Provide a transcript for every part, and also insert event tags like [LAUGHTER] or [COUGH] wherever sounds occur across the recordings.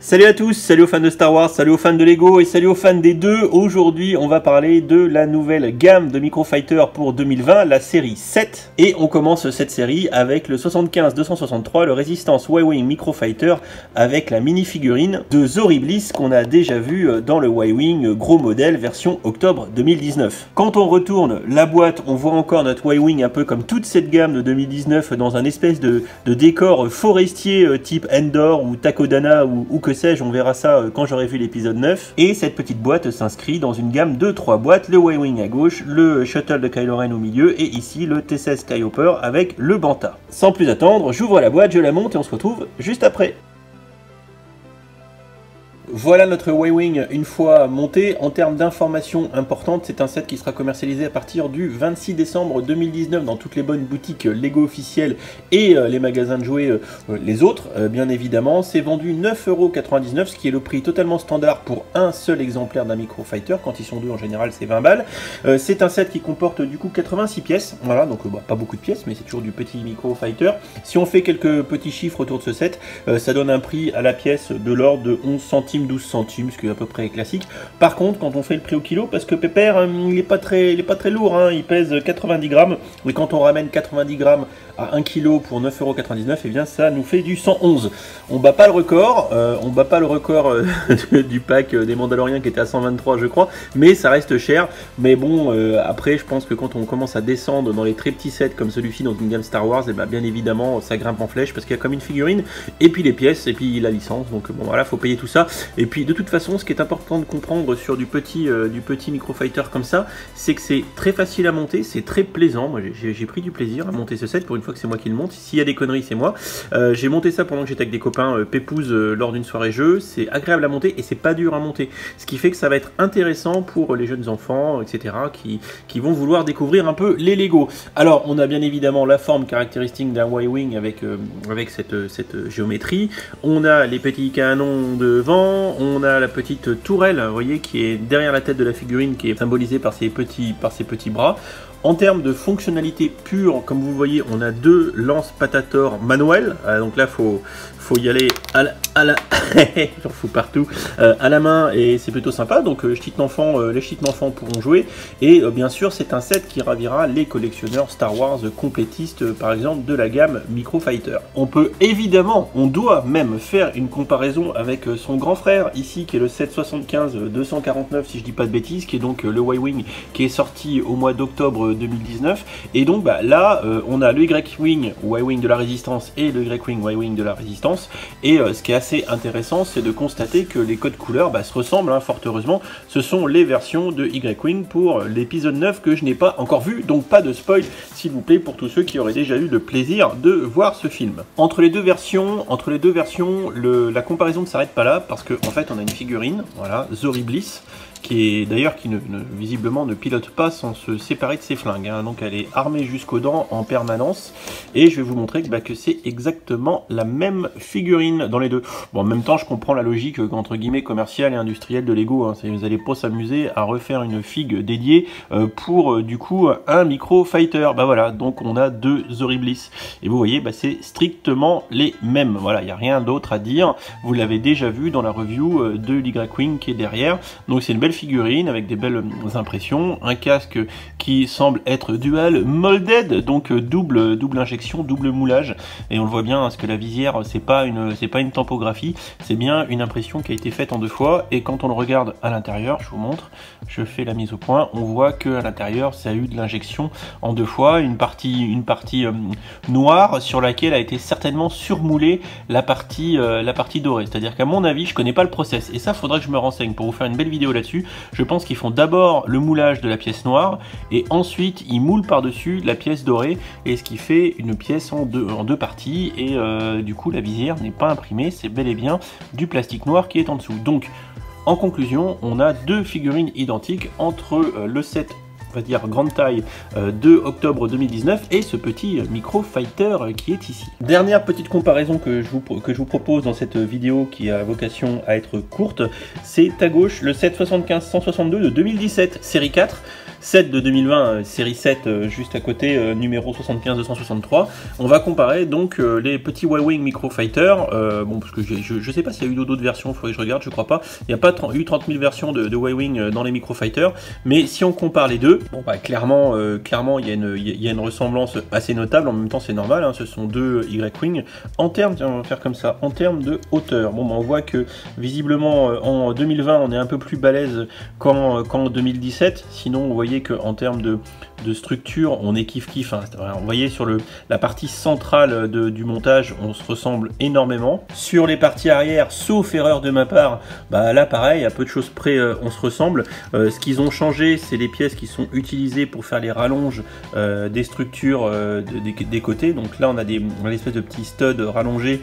Salut à tous, salut aux fans de Star Wars, salut aux fans de Lego et salut aux fans des deux. Aujourd'hui, on va parler de la nouvelle gamme de Microfighter pour 2020, la série 7. Et on commence cette série avec le 75-263, le Resistance Y-Wing Microfighter, avec la mini-figurine de Zori Bliss qu'on a déjà vu dans le Y-Wing gros modèle version octobre 2019. Quand on retourne la boîte, on voit encore notre Y-Wing un peu comme toute cette gamme de 2019 dans un espèce de, décor forestier euh, type Endor ou Takodana ou, ou sais-je, on verra ça euh, quand j'aurai vu l'épisode 9. Et cette petite boîte s'inscrit dans une gamme de trois boîtes, le Y-Wing à gauche, le Shuttle de Kylo Ren au milieu, et ici le T-16 Skyhopper avec le Banta. Sans plus attendre, j'ouvre la boîte, je la monte et on se retrouve juste après. Voilà notre Y-Wing une fois monté. En termes d'informations importantes, c'est un set qui sera commercialisé à partir du 26 décembre 2019 dans toutes les bonnes boutiques Lego officielles et euh, les magasins de jouets, euh, les autres, euh, bien évidemment. C'est vendu 9,99€, ce qui est le prix totalement standard pour un seul exemplaire d'un Microfighter. Quand ils sont deux, en général, c'est 20 balles. c'est un set qui comporte du coup 86 pièces. Voilà, donc bah, pas beaucoup de pièces, mais c'est toujours du petit Microfighter. Si on fait quelques petits chiffres autour de ce set, ça donne un prix à la pièce de l'ordre de 11 centimes 12 centimes, ce qui est à peu près classique. Par contre, quand on fait le prix au kilo, parce que Pépère, euh, il n'est pas très, pas très lourd, hein, il pèse 90 grammes, mais quand on ramène 90 grammes à 1 kg pour 9,99€, et eh bien ça nous fait du 111. On bat pas le record, euh, on bat pas le record euh, [LAUGHS] du pack des Mandaloriens qui était à 123 je crois, mais ça reste cher. Mais bon, après je pense que quand on commence à descendre dans les très petits sets comme celui-ci dans gamme Star Wars, et eh bien, bien évidemment ça grimpe en flèche parce qu'il y a comme une figurine, et puis les pièces, et puis la licence. Donc bon voilà, faut payer tout ça. Et puis de toute façon, ce qui est important de comprendre sur du petit, euh, du petit microfighter comme ça, c'est que c'est très facile à monter, c'est très plaisant. Moi, j'ai pris du plaisir à monter ce set pour une fois que c'est moi qui le monte. S'il y a des conneries, c'est moi. Euh, j'ai monté ça pendant que j'étais avec des copains euh, pépouses lors d'une soirée jeu. C'est agréable à monter et c'est pas dur à monter. Ce qui fait que ça va être intéressant pour les jeunes enfants, etc., qui, vont vouloir découvrir un peu les Lego. Alors, on a bien évidemment la forme caractéristique d'un Y-Wing avec, avec cette, cette géométrie. On a les petits canons devant. On a la petite tourelle, vous voyez, qui est derrière la tête de la figurine, qui est symbolisée par ses petits, par ses petits bras. En termes de fonctionnalité pure, comme vous voyez, on a deux lance patator manuels. Euh, donc là, faut, faut y aller à la, [LAUGHS] partout, euh, à la main et c'est plutôt sympa. Donc euh, les chites d'enfants pourront jouer. Et bien sûr, c'est un set qui ravira les collectionneurs Star Wars complétistes, par exemple, de la gamme Microfighter. On peut évidemment, on doit même faire une comparaison avec son grand frère ici, qui est le 775 249, si je dis pas de bêtises, qui est donc le Y-Wing qui est sorti au mois d'octobre 2019. Et donc bah, là, on a le Y-Wing, Y-Wing de la Résistance et le Y-Wing, Y-Wing de la Résistance et euh, ce qui est assez intéressant, c'est de constater que les codes couleurs bah, se ressemblent, hein, fort heureusement. Ce sont les versions de Y-Wing pour l'épisode 9 que je n'ai pas encore vu, donc pas de spoil, s'il vous plaît, pour tous ceux qui auraient déjà eu le plaisir de voir ce film. Entre les deux versions, entre les deux versions, la comparaison ne s'arrête pas là, parce qu'en en fait, on a une figurine, voilà, Zori Bliss, qui est d'ailleurs qui ne, visiblement ne pilote pas sans se séparer de ses flingues. Hein. Donc elle est armée jusqu'aux dents en permanence. Et je vais vous montrer que, bah, que c'est exactement la même figurine dans les deux. Bon, en même temps, je comprends la logique euh, entre guillemets commerciale et industrielle de Lego. Hein. Vous n'allez pas s'amuser à refaire une figue dédiée euh, pour euh, du coup un micro fighter. Bah voilà, donc on a deux Bliss. Et vous voyez, bah, c'est strictement les mêmes. Voilà, il n'y a rien d'autre à dire. Vous l'avez déjà vu dans la review de l'Y-Wing qui est derrière. Donc c'est une belle figurine avec des belles impressions, un casque qui semble être dual molded, donc double double injection, double moulage, et on le voit bien parce que la visière c'est pas une c'est pas une tempographie, c'est bien une impression qui a été faite en deux fois, et quand on le regarde à l'intérieur, je vous montre, je fais la mise au point, on voit que à l'intérieur ça a eu de l'injection en deux fois, une partie une partie euh, noire sur laquelle a été certainement surmoulée la partie euh, la partie dorée, c'est-à-dire qu'à mon avis je connais pas le process, et ça faudrait que je me renseigne pour vous faire une belle vidéo là-dessus je pense qu'ils font d'abord le moulage de la pièce noire et ensuite ils moulent par-dessus la pièce dorée. Et ce qui fait une pièce en deux, en deux parties. Et euh, du coup la visière n'est pas imprimée, c'est bel et bien du plastique noir qui est en dessous. Donc en conclusion, on a deux figurines identiques entre euh, le set on va dire grande taille euh, de octobre 2019 et ce petit micro fighter qui est ici. Dernière petite comparaison que je vous, que je vous propose dans cette vidéo qui a vocation à être courte, c'est à gauche le 775-162 de 2017 série 4 7 de 2020, série 7 juste à côté, numéro 75-263. On va comparer donc les petits Y-Wing Microfighter, bon parce que je, je sais pas s'il y a eu d'autres versions, il faudrait que je regarde, je crois pas. Il n'y a pas eu 30 000 versions de, Y-Wing dans les Microfighters, mais si on compare les deux, bon bah clairement, clairement il y, a une, ressemblance assez notable, en même temps c'est normal, hein, ce sont deux Y-Wing. En termes, on va faire comme ça, en termes de hauteur, bon bah, on voit que visiblement en 2020 on est un peu plus balèze qu'en 2017, sinon vous voyez qu'en termes de, de structure, on est kiff kiff. Hein. Vous voyez sur le, la partie centrale du montage, on se ressemble énormément. Sur les parties arrière, sauf erreur de ma part, bah là pareil, à peu de choses près, euh, on se ressemble. Euh, ce qu'ils ont changé, c'est les pièces qui sont utilisées pour faire les rallonges euh, des structures des, côtés. Donc là, on a des espèces de petits studs rallongés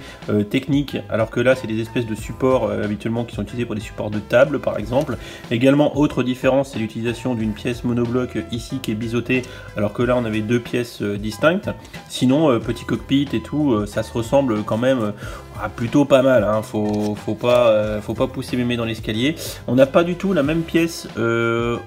techniques, alors que là, c'est des espèces de supports habituellement qui sont utilisés pour des supports de table, par exemple. Également, autre différence, c'est l'utilisation d'une pièce monobloc ici qui est biseautée alors que là on avait deux pièces euh, distinctes. Sinon, euh, petit cockpit et tout, euh, ça se ressemble quand même ah, plutôt pas mal, hein. faut, faut, pas, faut pas pousser mémé dans l'escalier. On n'a pas du tout la même pièce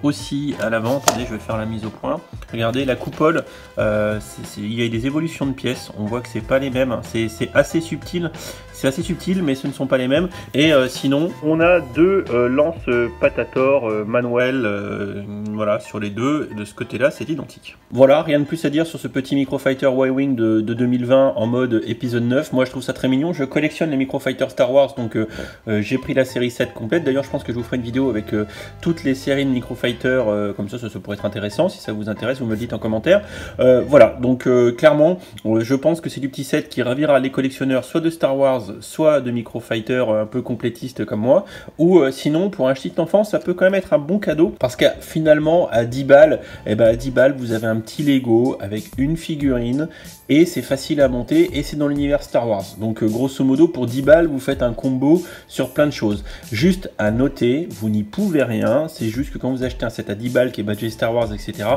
aussi à l'avant. Attendez, je vais faire la mise au point. Regardez, la coupole, il y a des évolutions de pièces. On voit que c'est pas les mêmes. C'est assez subtil. C'est assez subtil, mais ce ne sont pas les mêmes. Et sinon, on a deux lances Patator Manuel, voilà, sur les deux. De ce côté-là, c'est identique. Voilà, rien de plus à dire sur ce petit Microfighter Y-Wing de, 2020 en mode épisode 9. Moi, je trouve ça très mignon. Je collectionne les Microfighter Star Wars, donc euh, euh, j'ai pris la série 7 complète. D'ailleurs, je pense que je vous ferai une vidéo avec euh, toutes les séries de Microfighter, comme ça, ça, pourrait être intéressant. Si ça vous intéresse, vous me le dites en commentaire. voilà, donc clairement, je pense que c'est du petit set qui ravira les collectionneurs soit de Star Wars, soit de Microfighter un peu complétistes comme moi. Ou sinon, pour un petit enfant, ça peut quand même être un bon cadeau parce qu'à finalement, à 10 balles, et eh ben, à 10 balles, vous avez un petit Lego avec une figurine et c'est facile à monter et c'est dans l'univers Star Wars. Donc euh, grosso modo pour 10 balles vous faites un combo sur plein de choses. Juste à noter, vous n'y pouvez rien, c'est juste que quand vous achetez un set à 10 balles qui est badgé Star Wars etc,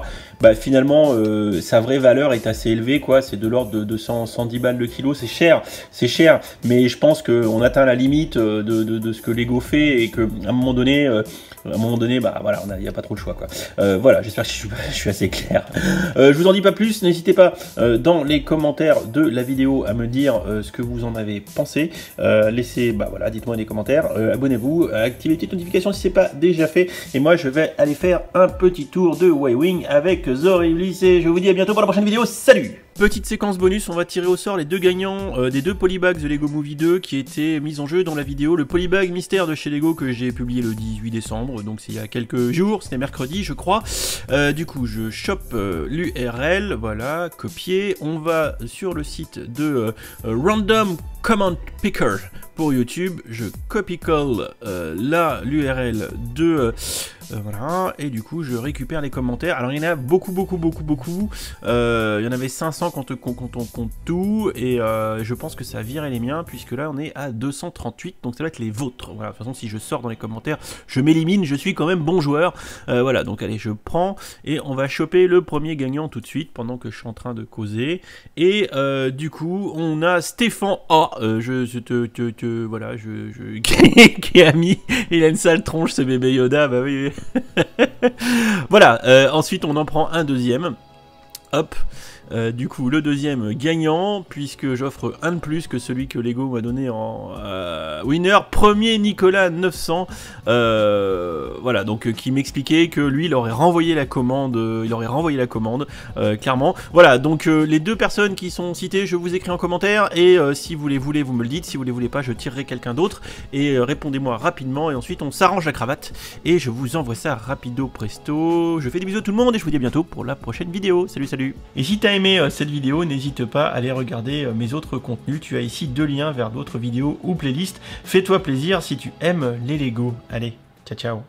bah finalement euh, sa vraie valeur est assez élevée quoi, c'est de l'ordre de 200, 110 balles le kilo, c'est cher, c'est cher, mais je pense qu'on atteint la limite euh, de, de, ce que Lego fait et qu'à un moment donné, à un moment donné, bah voilà, il n'y a pas trop le choix quoi. voilà, j'espère que je suis, [LAUGHS] je suis assez clair. je vous en dis pas plus, n'hésitez pas dans les commentaires de la vidéo à me dire euh, ce que vous en avez pensé. Euh, laissez, bah voilà, dites-moi des commentaires, euh, abonnez-vous, activez les petites notifications si c'est pas déjà fait. Et moi, je vais aller faire un petit tour de Y-Wing avec Zoriblis et je vous dis à bientôt pour la prochaine vidéo. Salut Petite séquence bonus, on va tirer au sort les deux gagnants des deux polybags de Lego Movie 2 qui étaient mis en jeu dans la vidéo. Le polybag mystère de chez Lego que j'ai publié le 18 décembre, donc c'est il y a quelques jours, c'était mercredi je crois. du coup, je chope l'URL, voilà, copier. On va sur le site de euh, Random Comment Picker pour YouTube. Je copie-colle euh, là l'URL de... Euh, euh, voilà, et du coup je récupère les commentaires. Alors il y en a beaucoup, beaucoup, beaucoup, beaucoup. il y en avait 500 quand, on compte tout, et je pense que ça viré les miens, puisque là on est à 238, donc ça va être les vôtres. Voilà, de toute façon si je sors dans les commentaires, je m'élimine, je suis quand même bon joueur. voilà, donc allez, je prends, et on va choper le premier gagnant tout de suite, pendant que je suis en train de causer. Et du coup, on a Stéphane A. je, je te, te voilà, je, [LAUGHS] qui a mis, il a une sale tronche ce bébé Yoda, bah oui. [LAUGHS] voilà, euh, ensuite on en prend un deuxième. Hop, euh, du coup, le deuxième gagnant, puisque j'offre un de plus que celui que Lego m'a donné en euh, winner. Premier Nicolas 900, euh, voilà, donc qui m'expliquait que lui, il aurait renvoyé la commande, il aurait renvoyé la commande, clairement. Voilà, donc les deux personnes qui sont citées, je vous écris en commentaire, et si vous les voulez, vous me le dites, si vous les voulez pas, je tirerai quelqu'un d'autre, et répondez-moi rapidement, et ensuite on s'arrange la cravate, et je vous envoie ça rapido presto. Je fais des bisous tout le monde, et je vous dis à bientôt pour la prochaine vidéo. Salut, salut Et aimé euh, cette vidéo, n'hésite pas à aller regarder euh, mes autres contenus. Tu as ici deux liens vers d'autres vidéos ou playlists. Fais-toi plaisir si tu aimes les Lego. Allez, ciao ciao